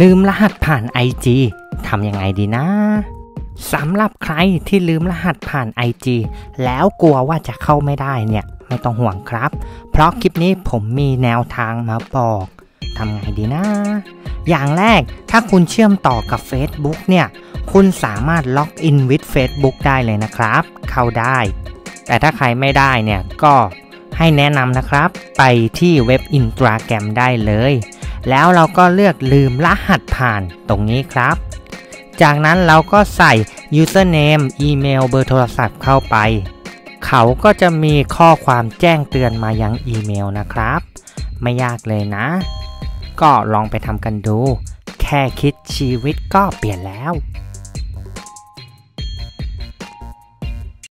ลืมรหัสผ่าน IG ทำยังไงดีนะสำหรับใครที่ลืมรหัสผ่าน IG แล้วกลัวว่าจะเข้าไม่ได้เนี่ย ไม่ต้องห่วงครับ เพราะคลิปนี้ผมมีแนวทางมาบอกทำไงดีนะ อย่างแรกถ้าคุณเชื่อมต่อกับ Facebook เนี่ย คุณสามารถล็อกอิน with Facebook ได้เลยนะครับ เข้าได้ แต่ถ้าใครไม่ได้เนี่ยก็ให้แนะนำนะครับ ไปที่เว็บอินตราแกรมได้เลย แล้วเราก็เลือกลืมรหัสผ่านตรงนี้ครับ จากนั้นเราก็ใส่ username อีเมลเบอร์โทรศัพท์เข้าไป เขาก็จะมีข้อความแจ้งเตือนมายังอีเมลนะครับ ไม่ยากเลยนะ ก็ลองไปทำกันดู แค่คิดชีวิตก็เปลี่ยนแล้ว